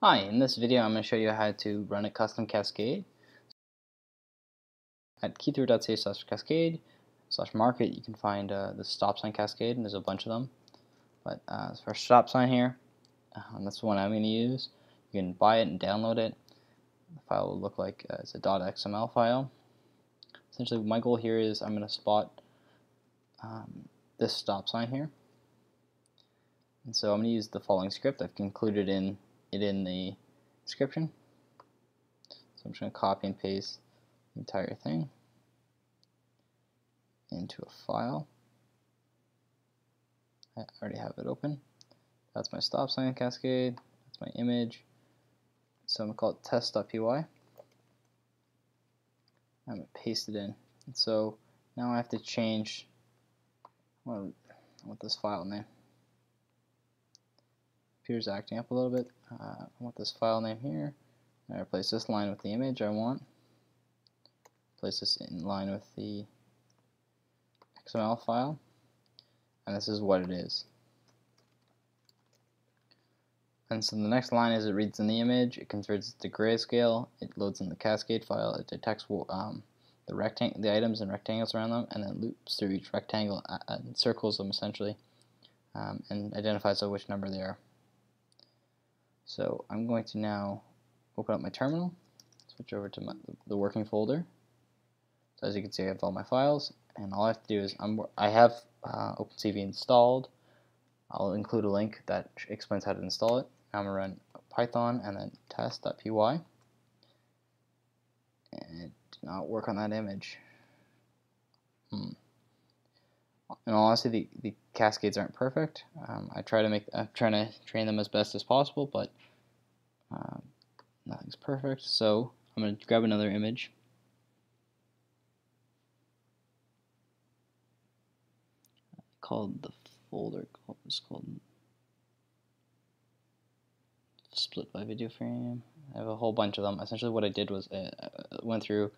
Hi, in this video I'm going to show you how to run a custom cascade. At keithweaver.ca slash cascade slash market you can find uh, the stop sign cascade and there's a bunch of them. But uh, for stop sign here, um, that's the one I'm going to use. You can buy it and download it. The file will look like uh, it's a .xml file. Essentially my goal here is I'm going to spot um, this stop sign here. And so I'm going to use the following script I've included in it in the description. So I'm just going to copy and paste the entire thing into a file. I already have it open. That's my stop sign cascade. That's my image. So I'm going to call it test.py. I'm going to paste it in. And so now I have to change well, what this file name computer's acting up a little bit. Uh, I want this file name here. I replace this line with the image I want. Place this in line with the XML file. And this is what it is. And so the next line is it reads in the image, it converts it to grayscale, it loads in the cascade file, it detects um, the the items and rectangles around them, and then loops through each rectangle uh, and circles them essentially, um, and identifies which number they are. So I'm going to now open up my terminal, switch over to my, the working folder. So as you can see, I have all my files, and all I have to do is I'm, I have uh, OpenCV installed. I'll include a link that explains how to install it. Now I'm going to run Python and then test.py. And it did not work on that image. In all honesty, the, the cascades aren't perfect. Um, I try to make, I'm trying to train them as best as possible, but um, nothing's perfect. So I'm going to grab another image. Called the folder is called split by video frame. I have a whole bunch of them. Essentially, what I did was I uh, went through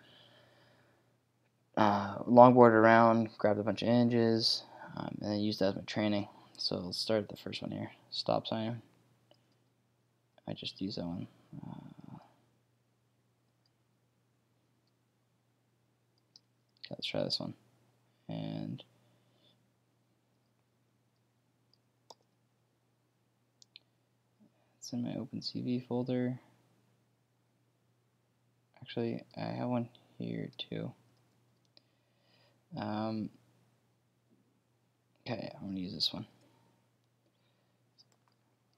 uh, longboard around, grabbed a bunch of images, um, and then used that as my training. So let's start the first one here. Stop sign. I just use that one. Uh, okay, let's try this one. And it's in my OpenCV folder. Actually, I have one here too. Um, okay, I'm going to use this one.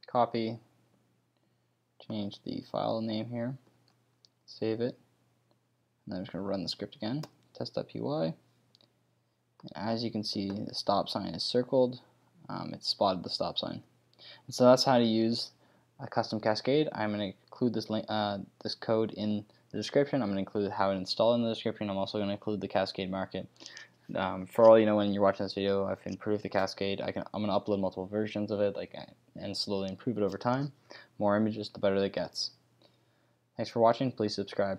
Copy, change the file name here, save it, and then I'm just going to run the script again, test.py. And as you can see, the stop sign is circled. Um, it spotted the stop sign. And so that's how to use a custom cascade. I'm going to include this uh, this code in the description. I'm going to include how to install in the description. I'm also going to include the Cascade Market. Um, for all you know, when you're watching this video, I've improved the Cascade. I can, I'm going to upload multiple versions of it, like, and slowly improve it over time. More images, the better it gets. Thanks for watching. Please subscribe.